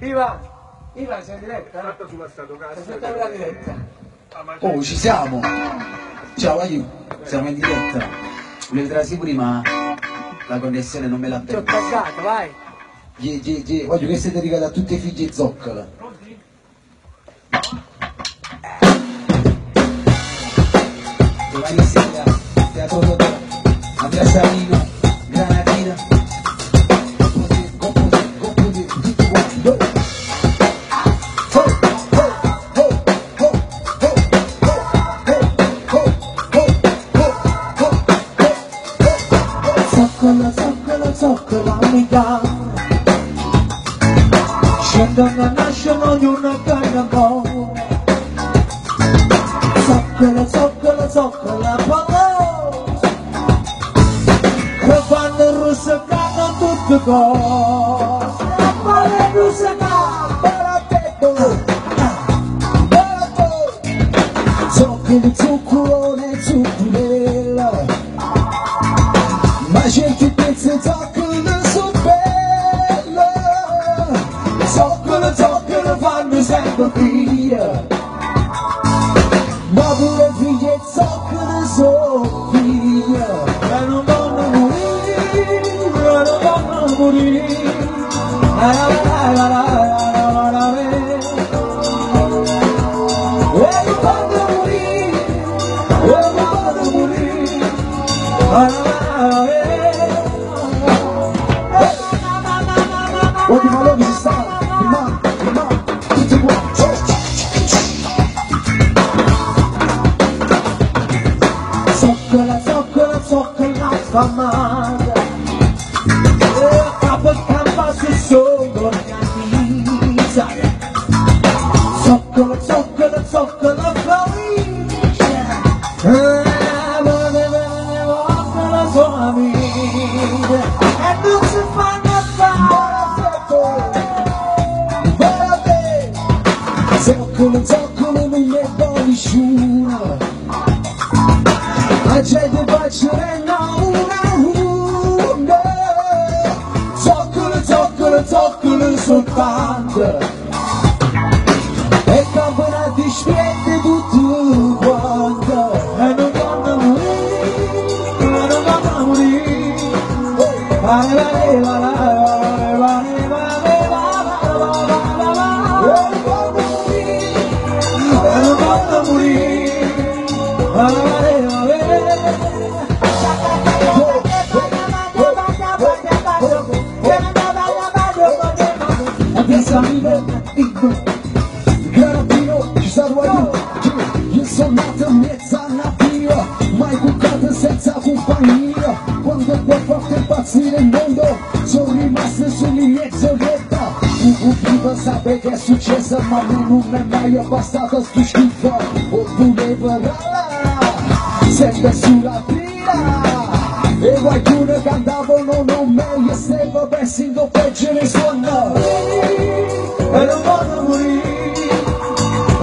Ivan, Ivan sei in diretta? Fatta sulla Stratocast. La diretta. Ah, Oh, ci siamo! Ciao, aiuto! Siamo in diretta. Volevo trasì prima la connessione non me l'ha Ti ho permesso. taggato, vai. Gie, gie, gie. Voglio che siete dedicati a tutti i figli zoccola. Giovanni Sera, Teatro Totò, Andrea Savino, down na siya ngayon nagkanagaw Sokala, sokala, sokala pagaw palo. rusa ka na tutugo Kavana rusa ka para peto Para to Sokili tsukuro Ma gente pensa papira Módulo vinha de soccer sofia Eu não vou não morir Eu não vou não morir Eu não famada Kapag kapasusunod ng isa Sokolot, sokolot, sokolot, provincia Ano na na na wag na na so amiga At nung sa fanat pa Sokolot, sokolot, may lebon isura At siya diba siya rin na sufocada É câmara de espreita do teu guarda Eu não gosto de morir Eu não gosto de morir Vai, vai, vai, vai Eu não gosto de morir Samina Igbo Garabino, Zaruayu Insonata, mesa na pia Mai bucată senza compagnia Quando può forte impazzire il mondo Sono rimaste sull'inizio retta Ugubiva sabe che è successa Ma non è mai abbastanza schifa O tu ne verrà Sempre sulla pia E qualcuno che andava non ho meglio Stavo pensando em di suonare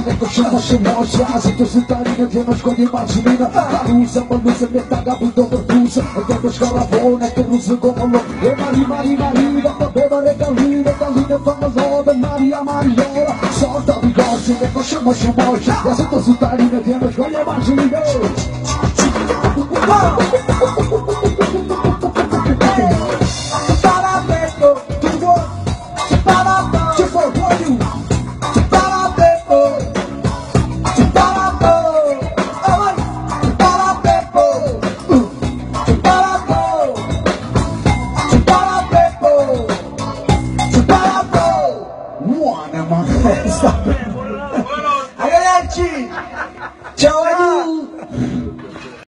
Imagina que eu chamo chinote Asa tositaria de nós quando imagina Carusa, manusa, metagabundão produza Até meus né, que nos engolou Eu mari, mari, maria, também legalina Galina, famosa, Maria, Mariola Solta o bigode, que eu chamo chinote Asa tositaria de nós quando imagina Vamos! Stop it.